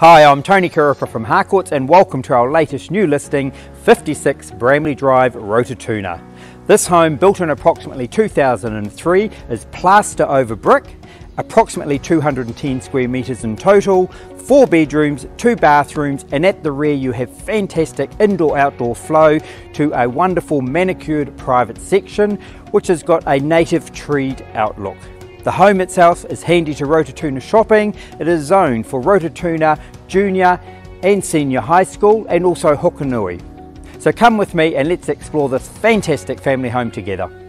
Hi, I'm Tony Kerapa from Harcourts and welcome to our latest new listing, 56 Bramley Drive, Rototuna. This home, built in approximately 2003, is plaster over brick, approximately 210 square metres in total, four bedrooms, two bathrooms, and at the rear you have fantastic indoor-outdoor flow to a wonderful manicured private section, which has got a native treed outlook. The home itself is handy to Rototuna shopping. It is zoned for Rototuna Junior and Senior High School and also Hukanui. So come with me and let's explore this fantastic family home together.